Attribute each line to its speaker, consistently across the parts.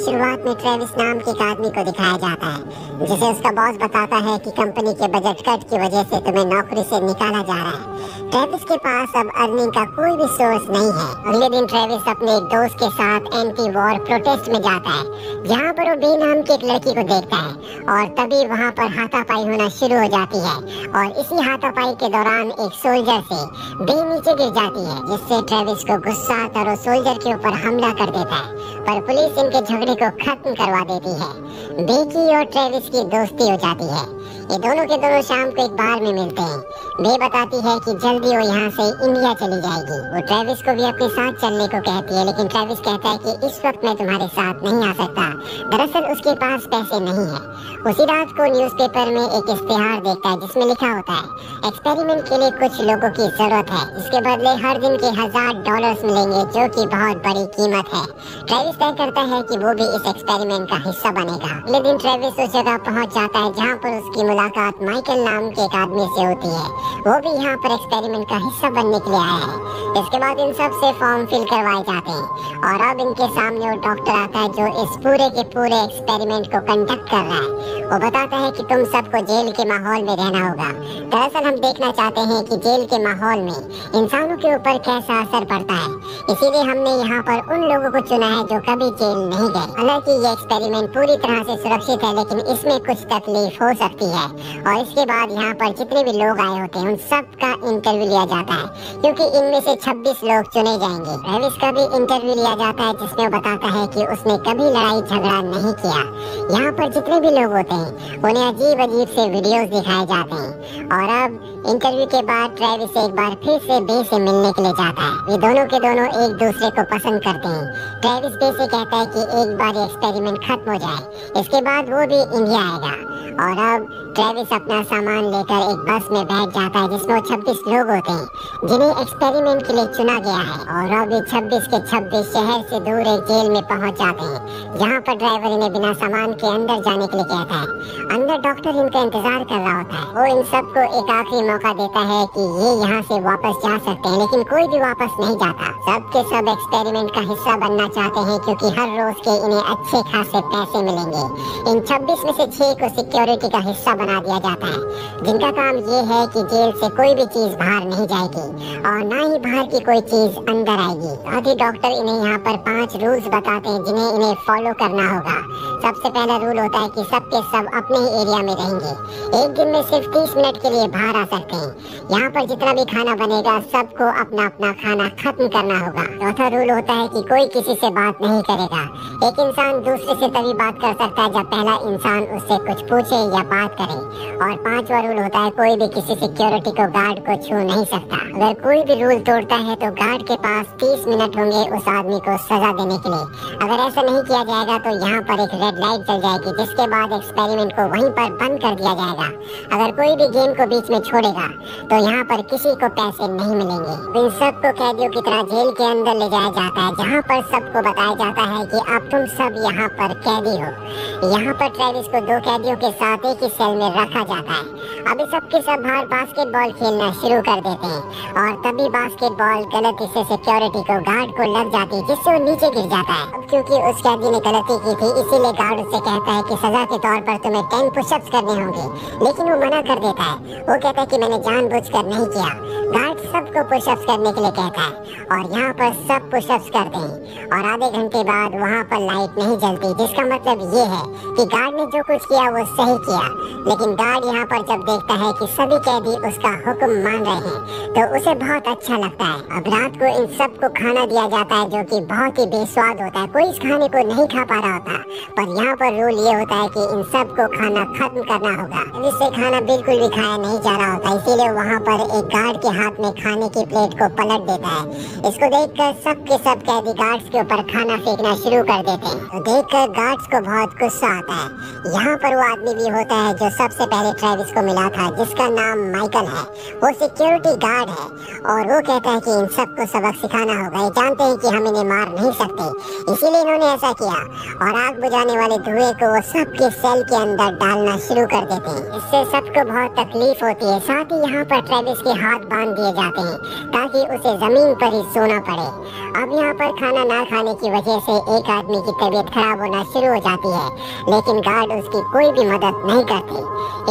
Speaker 1: शुरुआत में ट्रेविस नाम के एक आदमी को दिखाया जाता है, जिसे उसका बॉस बताता है कि कंपनी के बजट कट की वजह से तुम्हें नौकरी से निकाला जा रहा है। ट्रेविस के पास अब अर्निंग का कोई भी सोर्स नहीं है। अगले दिन ट्रेविस अपने एक दोस्त के साथ एंटी वॉर प्रोटेस्ट में जाता है, जहाँ पर वो बी नाम की एक लड़की को देखता है, और तभी वहाँ पर हाथापाई होना शुरू हो जाती है, और इसी हाथापाई के दौरान एक सोल्जर से बी नीचे गिर जाती है, जिससे ट्रेविस को गुस्सा आता और सोल्जर के ऊपर हमला कर देता है। पर पुलिस इनके झगड़े को खत्म करवा देती है। बी की और ट्रेविस की दोस्ती हो जाती है। ये दोनों के दोनों शाम को एक बार में मिलते हैं। बे बताती है कि जल्दी वो यहाँ से इंडिया चली जाएगी। वो ट्रेविस को भी अपने साथ चलने को कहती है, लेकिन ट्रेविस कहता है कि इस वक्त मैं तुम्हारे साथ नहीं आ सकता। दरअसल उसके पास पैसे नहीं है। उसी रात को न्यूज़पेपर में एक इश्तेहार देखता है, जिसमें लिखा होता है एक्सपेरिमेंट के लिए कुछ लोगों की ज़रूरत है। इसके बदले हर दिन के हज़ार डॉलर्स मिलेंगे, जो कि बहुत बड़ी कीमत है। ट्रेविस तय करता है कि वो भी इस एक्सपेरिमेंट का हिस्सा बनेगा। दिन ट्रेविस उस जगह पहुँच जाता है जहाँ पर उसकी मुलाकात माइकल नाम के एक आदमी से होती है। वो भी यहाँ पर एक्सपेरिमेंट का हिस्सा बनने के लिए आया है। इसके बाद इन सबसे फॉर्म फिल करवाए जाते हैं। और अब इनके सामने वो डॉक्टर आता है जो इस पूरे के पूरे एक्सपेरिमेंट को कंडक्ट कर रहा है। वो बताता है कि तुम सबको जेल के माहौल में रहना होगा। दरअसल हम देखना चाहते हैं कि जेल के माहौल में इंसानों के ऊपर कैसा असर पड़ता है। इसीलिए हमने यहाँ पर उन लोगों को चुना है जो कभी जेल नहीं गए। हालाँकि ये एक्सपेरिमेंट पूरी तरह से सुरक्षित है, लेकिन इसमें कुछ तकलीफ़ हो सकती है। और इसके बाद यहाँ पर जितने भी लोग आए होते हैं, उन सब का इंटरव्यू लिया जाता है, क्योंकि इनमें से 26 लोग चुने जाएँगे। रेविस का भी इंटरव्यू लिया जाता है, जिसमें वो बताता है कि उसने कभी लड़ाई झगड़ा नहीं किया। यहाँ पर जितने भी लोग होते हैं, उन्हें अजीब अजीब से वीडियोस दिखाए जाते हैं। और अब इंटरव्यू के बाद ट्रेविस एक बार फिर से बे से मिलने के लिए जाता है। ये दोनों के दोनों एक दूसरे को पसंद करते हैं। ट्रेविस बे से कहता है कि एक बार एक्सपेरिमेंट खत्म हो जाए। इसके बाद वो भी इंडिया आएगा। और अब ट्रेविस अपना सामान लेकर एक बस में बैठ जाता है, जिसमें छब्बीस लोग होते हैं, जिन्हें एक्सपेरिमेंट के लिए चुना गया है। और अब ये छब्बीस के छब्बीस शहर से दूर एक जेल में पहुँच जाते हैं, जहाँ पर ड्राइवर इन्हें बिना सामान के अंदर जाने के लिए कहता है। अंदर डॉक्टर इनका इंतज़ार कर रहा होता है। वो इन सबको एक आखिरी मौका देता है कि ये यहाँ से वापस जा सकते हैं, लेकिन कोई भी वापस नहीं जाता। सब के सब एक्सपेरिमेंट का हिस्सा बनना चाहते हैं, क्योंकि हर रोज के इन्हें अच्छे खासे पैसे मिलेंगे। इन छब्बीस में से छह को सिक्योरिटी का हिस्सा बना दिया जाता है। जिनका काम ये है कि जेल से कोई भी चीज़ बाहर नहीं जाएगी और ना ही बाहर की कोई चीज़ अंदर आएगी। साथ ही डॉक्टर इन्हें यहाँ पर पाँच रूल्स बताते हैं जिन्हें इन्हें फॉलो करना होगा। सबसे पहला रूल होता है कि सब के सब अपने ही एरिया में रहेंगे। एक दिन में सिर्फ़ तीस मिनट के लिए बाहर आ सकते हैं। यहाँ पर जितना भी खाना बनेगा, सबको अपना अपना खाना खत्म करना होगा। चौथा रूल होता है कि कोई किसी से बात नहीं करेगा। एक इंसान दूसरे से तभी बात कर सकता है जब पहला इंसान उससे कुछ पूछे या बात करे। और पांचवा रूल होता है, कोई भी किसी सिक्योरिटी को गार्ड को छू नहीं सकता। अगर कोई भी रूल तोड़ता है तो गार्ड के पास तीस मिनट होंगे उस आदमी को सजा देने के लिए। अगर ऐसा नहीं किया जाएगा तो यहाँ पर एक रेड लाइट चल जाएगी, जिसके बाद एक्सपेरिमेंट को वहीं पर बंद कर दिया जाएगा। अगर कोई भी गेम को बीच में छोड़ेगा तो यहाँ पर किसी को पैसे नहीं मिलेंगे। इन सबको कैदियों की तरह जेल के अंदर ले जाया जाता है, जहाँ पर सबको बताया जाता है की अब तुम सब यहाँ पर कैदी हो। यहाँ पर ट्रेविस को दो कैदियों के साथ एक ही सेल में रखा जाता है। अभी सबके सब बाहर बास्केटबॉल खेलना शुरू कर देते हैं और तभी बास्केटबॉल गलती से सिक्योरिटी को गार्ड को लग जाती है, जिससे वो नीचे गिर जाता है। अब क्योंकि उस कैदी ने गलती की थी, इसीलिए गार्ड उससे कहता है कि सजा के तौर पर तुम्हें टेन पुशअप्स करने होंगे। लेकिन वो मना कर देता है। वो कहता है कि मैंने जानबूझकर नहीं किया। गार्ड सबको पुशअप्स करने के लिए कहता है और यहाँ पर सब पुशअप्स करते हैं। और आधे घंटे बाद वहाँ पर लाइट नहीं जलती, जिसका मतलब ये है कि गार्ड ने जो कुछ किया, वो सही किया। लेकिन गार्ड यहाँ पर जब देखता है कि सभी कैदी उसका हुक्म मान रहे हैं तो उसे बहुत अच्छा लगता है। अब रात को इन सबको खाना दिया जाता है, जो कि बहुत ही बेस्वाद होता है। कोई इस खाने को नहीं खा पा रहा होता, पर यहाँ पर रूल ये होता है कि इन सबको खाना खत्म करना होगा। इससे खाना बिल्कुल भी खाया नहीं जा रहा होता, इसीलिए वहाँ पर एक गार्ड के हाथ में खाने की प्लेट को पलट देता है। इसको देख सब के सब कैदी गार्ड्स के ऊपर खाना फेंकना शुरू कर देते हैं। तो देख कर गार्ड्स को बहुत गुस्सा आता है। यहाँ पर वो आदमी भी होता है जो सबसे पहले ट्रेविस को मिला था, जिसका नाम माइकल है। वो सिक्योरिटी गार्ड है और वो कहता है कि इन सबको सबक सिखाना होगा। ये जानते हैं कि हम इन्हें मार नहीं सकते। इसीलिए इन्होंने ऐसा किया और आग बुझाने वाले धुएँ को वो सबके सेल के अंदर डालना शुरू कर देते हैं। इससे सबको बहुत तकलीफ़ होती है। साथ ही यहाँ पर ट्रेविस के हाथ बाँध दिए जाते हैं ताकि उसे ज़मीन पर ही सोना पड़े। अब यहाँ पर खाना ना खाने की वजह से एक आदमी तबीयत खराब होना शुरू हो जाती है, लेकिन गार्ड उसकी कोई भी मदद नहीं करते।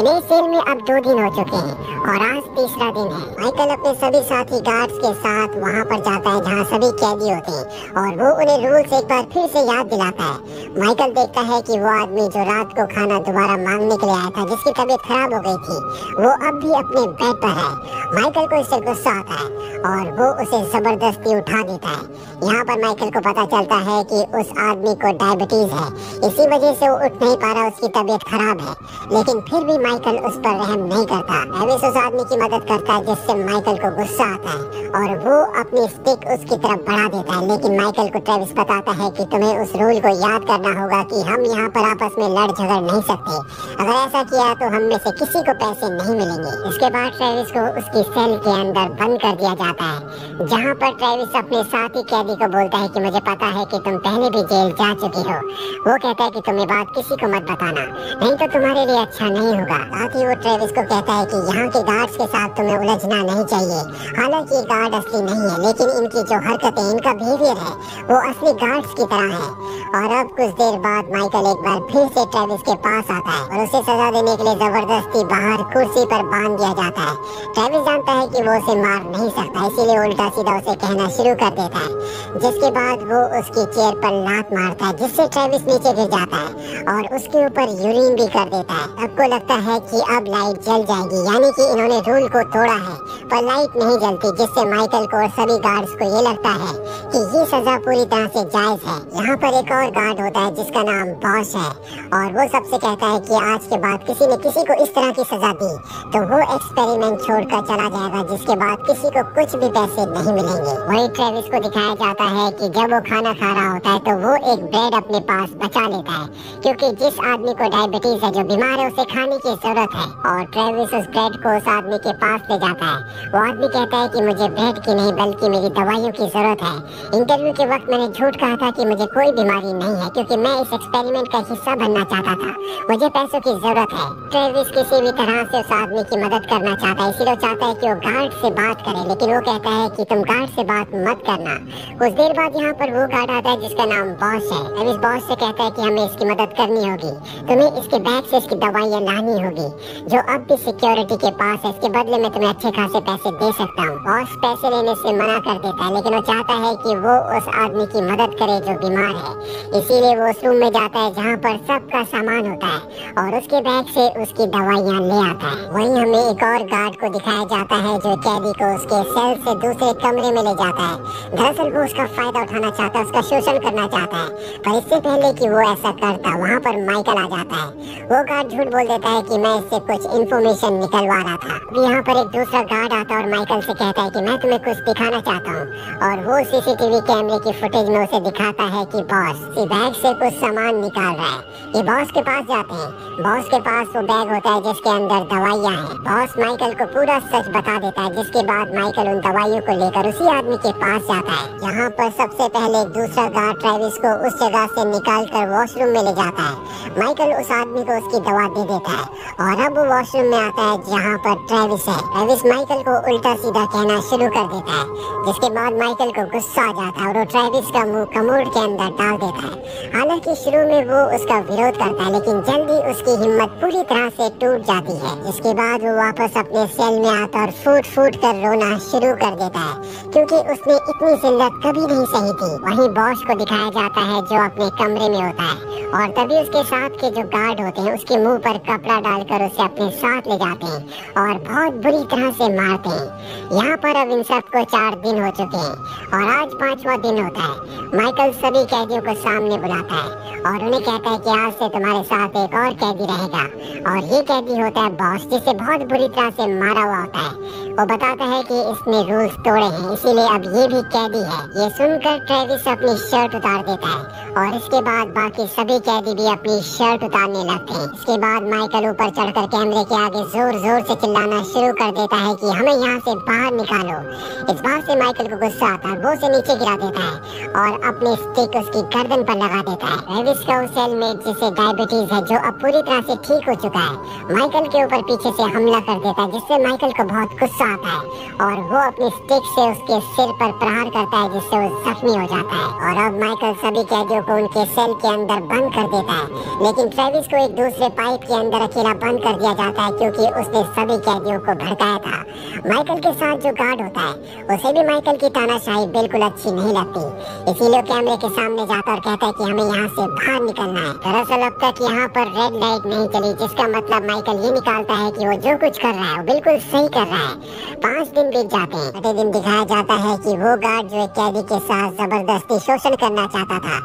Speaker 1: इन्हें सेल में अब दो दिन हो चुके हैं, और आज तीसरा दिन है। माइकल अपने सभी साथी गार्ड्स के साथ वहाँ पर जाता है, जहाँ सभी कैदी होते हैं, और वो उन्हें रूल्स एक बार फिर से याद दिलाता है। माइकल देखता है कि वो आदमी जो रात को खाना दोबारा मांगने के लिए आया था, जिसकी तबीयत खराब हो गई थी, वो अब भी अपने बेड पर है। माइकल को इससे गुस्सा आता है और वो उसे ज़बरदस्ती उठा देता है। यहाँ पर माइकल को पता चलता है कि उस आदमी को डायबिटीज़ है। इसी वजह से वो उठ नहीं पा रहा, उसकी तबीयत खराब है। लेकिन फिर भी माइकल उस पर रहम नहीं करता। ट्रेविस उस आदमी की मदद करता है, जिससे माइकल को गुस्सा आता है और वो अपनी स्टिक उसकी तरफ़ बढ़ा देता है। लेकिन माइकल को ट्रेविस बताता है कि तुम्हें उस रूल को याद करना होगा कि हम यहाँ पर आपस में लड़ झगड़ नहीं सकते। अगर ऐसा किया तो हम में से किसी को पैसे नहीं मिलेंगे। इसके बाद ट्रेविस को उसकी सेल के अंदर बंद कर दिया जाता है। जहाँ पर ट्रेविस अपने साथी कैदी को बोलता है कि मुझे पता है कि तुम पहले भी जेल जा चुके हो। वो कहता है कि तुम ये बात किसी को मत बताना। नहीं तो तुम्हारे लिए अच्छा नहीं होगा। साथ ही वो ट्रेविस को कहता है कि यहाँ के गार्ड्स के साथ तुम्हें उलझना नहीं चाहिए। हालाँकि गार्ड असली नहीं है, लेकिन इनकी जो हरकतें, इनका बिहेवियर है, वो असली गार्ड्स की तरह है। और अब कुछ देर बाद माइकल एक बार फिर से ट्रेविस के पास आता है और उसे सजा देने के लिए ज़बरदस्ती बाहर कुर्सी पर बाँध दिया जाता है। ट्रेविस जानता है कि वो उसे मार नहीं सकता, इसीलिए उल्टा सीधा उसे कहना शुरू कर देता है, जिसके बाद वो उसकी चेयर पर लात मारता है, जिससे ट्रेविस नीचे गिर जाता है और उसके ऊपर यूरिन भी कर देता है। सबको लगता है कि अब लाइट जल जाएगी, यानी कि इन्होंने रूल को तोड़ा है, पर लाइट नहीं जलती, जिससे माइकल को और सभी गार्ड्स को ये लगता है कि ये सजा पूरी तरह से जायज़ है। यहाँ पर एक और गार्ड होता है, जिसका नाम बॉस है। और वो सबसे कहता है कि आज के बाद किसी ने किसी को इस तरह की सजा दी तो वो एक्सपेरिमेंट छोड़कर चला जाएगा, जिसके बाद किसी को कुछ भी पैसे नहीं मिलेंगे। वही ट्रेविस को दिखाया जाता है कि जब वो खाना खा रहा होता है तो वो एक ब्रेड अपने पास बचा लेता है, क्योंकि जिस आदमी को डायबिटीज़ है, जो बीमार है, उसे खाने की ज़रूरत है। और ट्रेविस उस ब्रेड को उस आदमी के पास ले जाता है। वो आदमी कहता है की मुझे ब्रेड की नहीं, बल्कि मेरी दवाइयों की ज़रूरत है। इंटरव्यू के वक्त मैंने झूठ कहा था कि मुझे कोई बीमारी नहीं है, क्योंकि मैं इस एक्सपेरिमेंट का हिस्सा बनना चाहता था। मुझे पैसों की ज़रूरत है। ट्रेविस किसी भी तरह से उस आदमी की मदद करना चाहता है, इसीलिए चाहता है कि वो गार्ड से बात करे, लेकिन वो कहता है कि तुम गार्ड से बात मत करना। कुछ देर बाद यहाँ पर वो गार्ड आता है, जिसका नाम बॉस है। इस बॉस से कहता है कि हमें इसकी मदद करनी होगी। तुम्हें इसके बैग से इसकी दवाइयाँ लानी होगी, जो अब भी सिक्योरिटी के पास है। इसके बदले में तुम्हें अच्छे खासे पैसे दे सकता हूँ। बॉस पैसे लेने से मना कर देता है, लेकिन वो चाहता है कि वो उस आदमी की मदद करे जो बीमार है। इसीलिए वो उस रूम में जाता है जहाँ पर सबका सामान होता है और उसके बैग से उसकी दवाइयाँ ले आता है। वहीं हमें एक और गार्ड को दिखाया जाता है जो कैदी को उसके सेल से दूसरे कमरे में ले जाता है। दरअसल वो उसका फ़ायदा उठाना चाहता है, उसका शोषण करना चाहता है। पर इससे पहले कि वो ऐसा करता, वहाँ पर माइकल आ जाता है। वो गार्ड झूठ बोल देता है कि मैं इससे कुछ इन्फॉर्मेशन निकलवा रहा था। यहाँ पर एक दूसरा गार्ड आता और माइकल से कहता है कि मैं तुम्हें कुछ दिखाना चाहता हूँ। और वो सीसीटीवी कैमरे की फुटेज में उसे दिखाता है कि बॉस बैग से कुछ सामान निकाल रहा है। ये बॉस के पास जाते हैं। बॉस के पास वो बैग होता है जिसके अंदर दवाइयाँ हैं। बॉस माइकल को पूरा सच बता देता है, जिसके बाद माइकल उन दवाइयों को लेकर उसी आदमी के पास जाता है। यहाँ पर सबसे पहले दूसरा गार्ड ट्रेविस को उस जगह से निकाल कर वॉशरूम में ले जाता है। माइकल उस आदमी को उसकी दवा दे देता है। और अब वो वॉशरूम में आता है, जहाँ पर ट्रेविस है। ट्रेविस माइकल को उल्टा सीधा कहना शुरू कर देता है, जिसके बाद माइकल को गुस्सा आ जाता है। ट्रेविस का मुँह कमोड के अंदर डाल देता है। हालाँकि शुरू में वो उसका विरोध करता है, लेकिन जल्दी उसकी हिम्मत पूरी तरह से टूट जाती है। इसके बाद वो वापस अपने सेल में आता और फूट फूट कर रोना शुरू कर देता है, क्योंकि उसने इतनी जिल्लत कभी नहीं सही थी। वहीं बॉस को दिखाया जाता है जो अपने कमरे में होता है, और तभी उसके साथ के जो गार्ड होते हैं, उसके मुँह पर कपड़ा डालकर उसे अपने साथ ले जाते हैं और बहुत बुरी तरह से मारते हैं। यहाँ पर अब इन सबको चार दिन हो चुके हैं, और आज पांचवा दिन होता है। माइकल सभी कैदियों को सामने बुलाता है और उन्हें कहता है कि आज से तुम्हारे साथ एक और कैदी रहेगा। और ये कैदी होता है बॉस, जिसे बहुत बुरी तरह से मारा हुआ होता है। वो बताता है कि इसने रूल्स तोड़े हैं, इसीलिए अब ये भी कैदी है। ये सुनकर ट्रेविस अपनी शर्ट उतार देता है और इसके बाद बाकी सभी कैदी भी अपनी शर्ट उतारने लगते हैं। इसके बाद माइकल ऊपर चढ़कर कैमरे के आगे ज़ोर ज़ोर से चिल्लाना शुरू कर देता है कि हमें यहाँ से बाहर निकालो। इस बात से माइकल को गुस्सा आता है वो उसे नीचे गिरा देता है और अपने स्टिक उसकी गर्दन पर लगा देता है। रेविस का उस सेलमेट जिसे डायबिटीज़ है, जो अब पूरी तरह से ठीक हो चुका है माइकल के ऊपर पीछे से हमला कर देता है, जिससे माइकल को बहुत गुस्सा आता है और वो अपने स्टिक से उसके सिर पर प्रहार करता है, जिससे वो जख्मी हो जाता है। और अब माइकल सभी कैदियों को उनके सेल के अंदर बंद कर देता है। लेकिन ट्रेविस को एक दूसरे पाइप के अंदर अकेला बंद कर दिया जाता है, क्योंकि उसने सभी कैदियों को भड़काया था। माइकल के साथ जो गार्ड होता है, उसे भी माइकल की तानाशाही बिल्कुल अच्छी नहीं लगती। इसीलिए कैमरे के सामने जाता और कहता है कि हमें यहाँ से बाहर निकलना है। दरअसल अब तक यहाँ पर रेड लाइट नहीं चली, जिसका मतलब माइकल ये निकालता है कि वो जो कुछ कर रहा है, वो बिल्कुल सही कर रहा है। पाँच दिन बीत जाते हैं। छठे दिन दिखाया जाता है कि वो गार्ड जो कैदी के साथ ज़बरदस्ती शोषण करना चाहता था,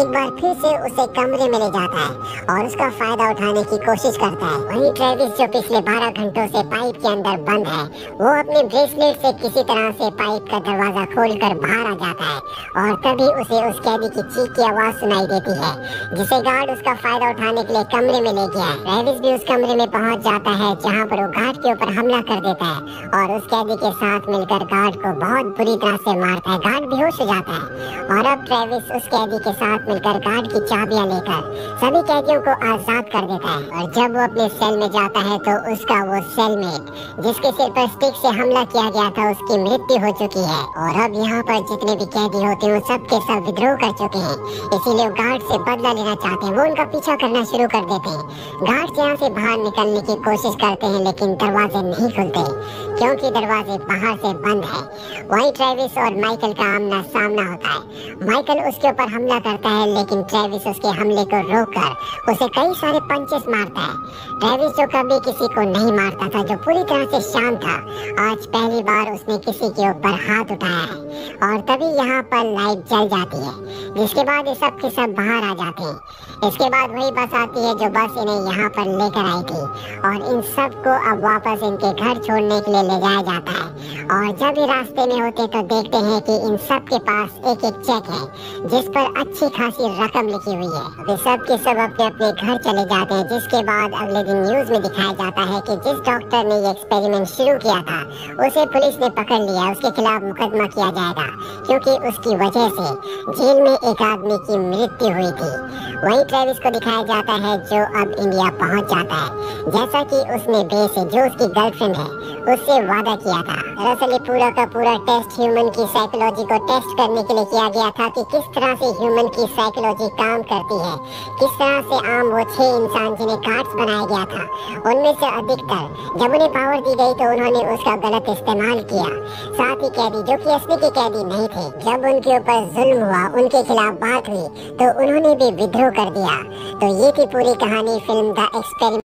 Speaker 1: एक बार फिर से उसे कमरे में ले जाता है और उसका फ़ायदा उठाने की कोशिश करता है। वहीं ट्रेविस जो पिछले 12 घंटों से पाइप के अंदर बंद है, वो अपने ब्रेसलेट से किसी तरह से पाइप का दरवाज़ा खोलकर बाहर आ जाता है और तभी उसे उस कैदी की चीख की आवाज़ सुनाई देती है, जिसे गार्ड उसका फ़ायदा उठाने के लिए कमरे में ले गया ट्रेविस भी उस कमरे में पहुँच जाता है, जहाँ पर वो गार्ड के ऊपर हमला कर देता है और उस कैदी के साथ मिलकर गार्ड को बहुत बुरी तरह से मारता है। गार्ड बेहोश हो जाता है और अब ट्रेविस उस कैदी के साथ मिलकर गार्ड की चाबियाँ लेकर सभी कैदियों को आज़ाद कर देता है और जब वो अपने सेल में जाता है तो उसका वो सेलमेट, जिसके सिर पर स्टिक से हमला किया गया था, उसकी मृत्यु हो चुकी है। और अब यहाँ पर जितने भी कैदी होते हैं वो सब के सब विद्रोह कर चुके हैं। इसीलिए गार्ड से बदला लेना चाहते हैं, वो उनका पीछा करना शुरू कर देते हैं। गार्ड यहाँ से बाहर निकलने की कोशिश करते हैं, लेकिन दरवाजे नहीं खुलते, क्योंकि दरवाजे बाहर से बंद है। वहीं ट्रेविस और माइकल का आमना सामना होता है। माइकल उसके ऊपर हमला करता है, लेकिन ट्रेविस उसके हमले को रोककर उसे कई सारे पंचेस मारता है। ट्रेविस जो कभी किसी को नहीं मारता था, जो पूरी तरह से शांत था, आज पहली बार उसने किसी के ऊपर हाथ उठाया है। और तभी यहाँ पर लाइट जल जाती है, जिसके बाद ये सब के सब बाहर आ जाते हैं। इसके बाद वही बस आती है जो बस इन्हें यहाँ पर लेकर आई थी, और इन सबको अब वापस इनके घर छोड़ने के लिए ले जाया जाता है। और जब ये रास्ते में होते तो देखते हैं कि इन सब के पास एक एक चेक है, जिस पर अच्छी खासी रकम लिखी हुई है। वे सब के सब अपने अपने घर चले जाते हैं, जिसके बाद अगले दिन न्यूज़ में दिखाया जाता है कि जिस डॉक्टर ने ये एक्सपेरिमेंट शुरू किया था, उसे पुलिस ने पकड़ लिया, उसके खिलाफ मुकदमा किया जाएगा, क्योंकि उसकी वजह से जेल में एक आदमी की मृत्यु हुई थी। वही ट्रेविस को दिखाया जाता है जो अब इंडिया पहुँच जाता है। जैसा कि उसने बे से जो उसकी गर्लफ्रेंड है, उससे वादा किया था। दरअसल पूरा का पूरा टेस्ट ह्यूमन की साइकोलॉजी को टेस्ट करने के लिए किया गया था कि किस तरह से ह्यूमन की साइकोलॉजी काम करती है। किस तरह से आम वो छह इंसान जिन्हें कार्ड्स बनाया गया था, उनमें से अधिकतर जब उन्हें पावर दी गई तो उन्होंने उसका गलत इस्तेमाल किया। साथ ही कैदी, जो कि असली के कैदी नहीं थे जब उनके ऊपर जुल्म हुआ, उनके खिलाफ बात हुई तो उन्होंने भी विद्रोह कर दिया। तो ये थी पूरी कहानी फ़िल्म द एक्सपेरिमेंट।